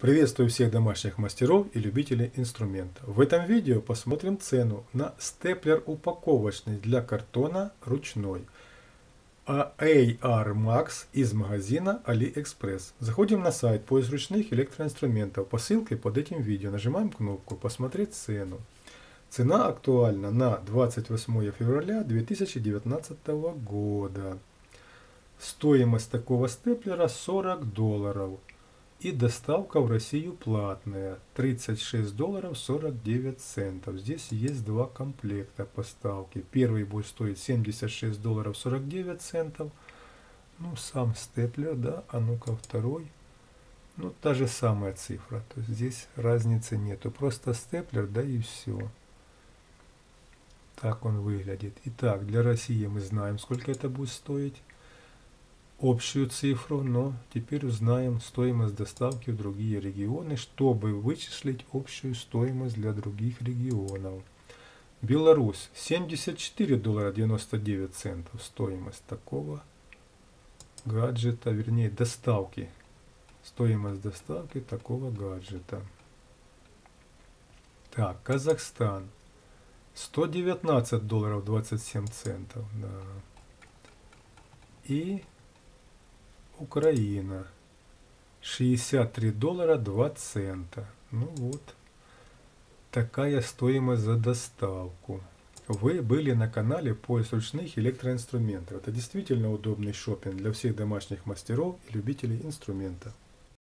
Приветствую всех домашних мастеров и любителей инструмента. В этом видео посмотрим цену на степлер упаковочный для картона ручной AR Max из магазина AliExpress. Заходим на сайт поиск ручных электроинструментов по ссылке под этим видео. Нажимаем кнопку «Посмотреть цену». Цена актуальна на 28 февраля 2019 года. Стоимость такого степлера 40 долларов. И доставка в Россию платная. 36 долларов 49 центов. Здесь есть два комплекта поставки. Первый будет стоить 76 долларов 49 центов. Ну, сам степлер, да. А ну-ка, второй. Ну, та же самая цифра. То есть здесь разницы нету. Просто степлер, да и все. Так он выглядит. Итак, для России мы знаем, сколько это будет стоить общую цифру, но теперь узнаем стоимость доставки в другие регионы, чтобы вычислить общую стоимость для других регионов. Беларусь 74 доллара 99 центов стоимость такого гаджета, вернее доставки. Стоимость доставки такого гаджета. Так, Казахстан 119 долларов 27 центов. Да. И Украина. 63 доллара 2 цента. Ну вот. Такая стоимость за доставку. Вы были на канале поиск ручных электроинструментов. Это действительно удобный шопинг для всех домашних мастеров и любителей инструмента.